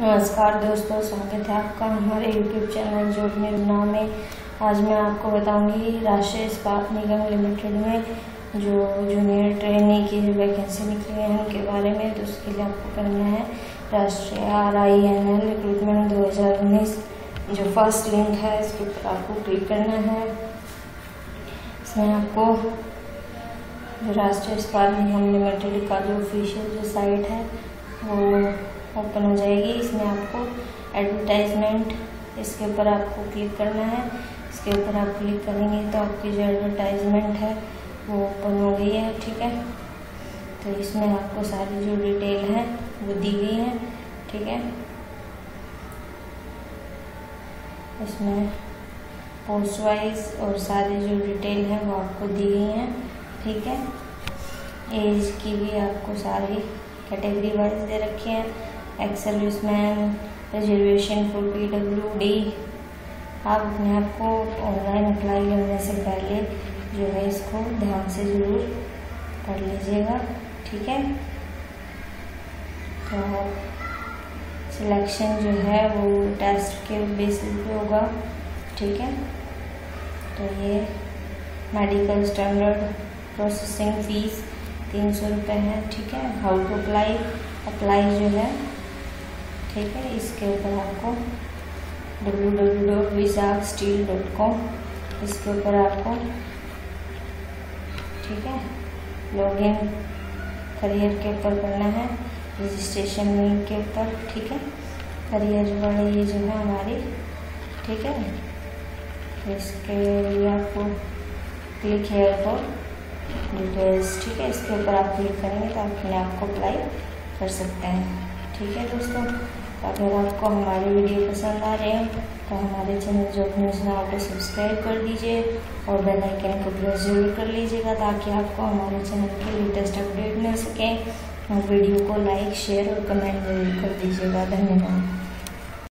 नमस्कार दोस्तों, स्वागत है आपका हमारे यूट्यूब चैनल जो अपने नाम है। आज मैं आपको बताऊँगी राष्ट्रीय इस्पात निगम लिमिटेड में जो जूनियर ट्रेनिंग की जो वैकेंसी निकली है, उनके बारे में तो उसके लिए आपको करना है राष्ट्रीय R I N L recruitment दो हज़ार उन्नीस। जो फ़र्स्ट लिंक है, इसके ऊपर आपको क्लिक करना है। इसमें आपको राष्ट्रीय इस्पात निगम लिमिटेड का जो ऑफिशियल जो साइट है, वो ओपन हो जाएगी। इसमें आपको एडवर्टाइजमेंट इसके ऊपर आपको क्लिक करना है। इसके ऊपर आप क्लिक करेंगे तो आपकी जो एडवर्टाइजमेंट है, वो ओपन हो गई है, ठीक है? तो इसमें आपको सारी जो डिटेल है, वो दी गई है, ठीक है? इसमें पोस्ट वाइज और सारी जो डिटेल है, वो आपको दी गई हैं, ठीक है? एज की भी आपको सारी कैटेगरी वाइज दे रखी है। Ex serviceman reservation for P W D आप अपने आप को ऑनलाइन अप्लाई करने से पहले जो है इसको ध्यान से ज़रूर कर लीजिएगा, ठीक है? तो सिलेक्शन जो है वो टेस्ट के बेसिस पे होगा, ठीक है? तो ये मेडिकल स्टैंडर्ड प्रोसेसिंग फ़ीस तीन सौ रुपये है, ठीक है? हाउ टू अप्लाई अप्लाई जो है ठीक है, इसके ऊपर आपको W W dot Vizag steel dot com इसके ऊपर आपको, ठीक है लॉग इन करियर के ऊपर करना है रजिस्ट्रेशन लिंक के ऊपर, ठीक है करियर वाले ये जो है हमारी, ठीक है, इसके लिए आपको क्लिक हेयर फॉर डिटेल्स ठीक है, इसके ऊपर आप क्लिक करेंगे तो आप अपने आप को अप्लाई कर सकते हैं। ठीक है दोस्तों? अगर आपको हमारी वीडियो पसंद आ रहे हैं तो हमारे चैनल जो न्यूज़ नाव को सब्सक्राइब कर दीजिए और बेल आइकन को प्रेस ज़रूर कर लीजिएगा ताकि आपको हमारे चैनल के लेटेस्ट अपडेट मिल सके। और वीडियो को लाइक, शेयर और कमेंट ज़रूर कर दीजिएगा। धन्यवाद।